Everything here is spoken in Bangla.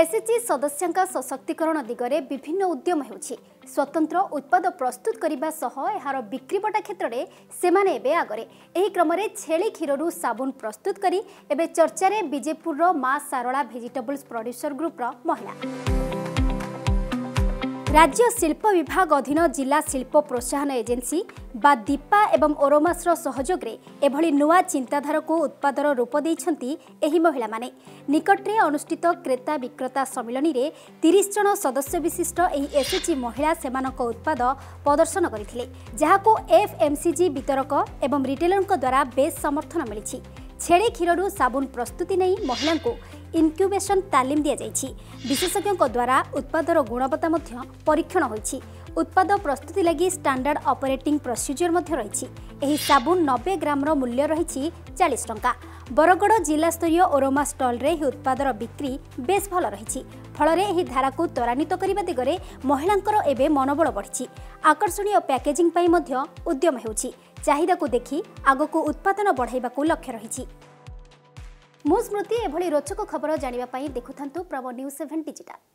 ଏସ୍ଏଚ୍ଜି ସଦସ୍ୟଙ୍କ ସଶକ୍ତିକରଣ ଦିଗରେ ବିଭିନ୍ନ ଉଦ୍ୟମ ହେଉଛି ସ୍ୱତନ୍ତ୍ର ଉତ୍ପାଦ ପ୍ରସ୍ତୁତ କରିବା ସହ ଏହାର ବିକ୍ରିବଟା କ୍ଷେତ୍ରରେ ସେମାନେ ଏବେ ଆଗରେ ଏହି କ୍ରମରେ ଛେଳି କ୍ଷୀରରୁ ସାବୁନ ପ୍ରସ୍ତୁତ କରି ଏବେ ଚର୍ଚ୍ଚାରେ ବିଜେପୁରର ମା ସାରଳା ଭେଜିଟେବଲ୍ସ ପ୍ରଡ୍ୟୁସର ଗ୍ରୁପ୍ର ମହିଳା ରାଜ୍ୟ ଶିଳ୍ପ ବିଭାଗ ଅଧୀନ ଜିଲ୍ଲା ଶିଳ୍ପ ପ୍ରୋତ୍ସାହନ ଏଜେନ୍ସି ବା ଦୀପା ଏବଂ ଓରୋମାସର ସହଯୋଗରେ ଏଭଳି ନୂଆ ଚିନ୍ତାଧାରାକୁ ଉତ୍ପାଦର ରୂପ ଦେଇଛନ୍ତି ଏହି ମହିଳାମାନେ ନିକଟରେ ଅନୁଷ୍ଠିତ କ୍ରେତା ବିକ୍ରେତା ସମ୍ମିଳନୀରେ ତିରିଶ ଜଣ ସଦସ୍ୟ ବିଶିଷ୍ଟ ଏହି ଏସ୍ଏଚ୍ଜି ମହିଳା ସେମାନଙ୍କ ଉତ୍ପାଦ ପ୍ରଦର୍ଶନ କରିଥିଲେ ଯାହାକୁ ଏଫ୍ଏମ୍ସିଜି ବିତରକ ଏବଂ ରିଟେଲରଙ୍କ ଦ୍ୱାରା ବେଶ୍ ସମର୍ଥନ ମିଳିଛି ଛେଳି କ୍ଷୀରରୁ ସାବୁନ ପ୍ରସ୍ତୁତି ନେଇ ମହିଳାଙ୍କୁ ইনক্যুবেশন তালিম দিয়েছে বিশেষজ্ঞ দ্বারা উৎপাদর গুণবত্তা মধ্য পরীক্ষণ হয়েছে উৎপাদ প্রস্তুতি লাগি স্টাণ্ডার্ড অপরেটিং প্রসিডিওর মধ্যে রয়েছে এই সাবুন নবে গ্রামর মূল্য রয়েছে চাশ টঙ্কা বরগড় জেলাস্তরীয় ওরোমা ষ্টলরে এই উৎপাদর বিক্রি বেশ ভাল রয়েছে ফলরে এই ধারাকে ত্বরান্বিত করা দিগরে মহিলাঙ্কর এবে মনোবল বড়ছে আকর্ষণীয় প্যাকেজিং পাই মধ্য উদ্যম হেউছি চাহিদাকে দেখি আগকু উৎপাদন বঢ়াইবাকু লক্ষ্য রয়েছে ମୁଁ ସ୍ମୃତି ଏଭଳି ରୋଚକ ଖବର ଜାଣିବା ପାଇଁ ଦେଖୁଥାନ୍ତୁ ପ୍ରବ ନ୍ୟୁଜ୍ ସେଭେନ୍ ଡିଜିଟାଲ୍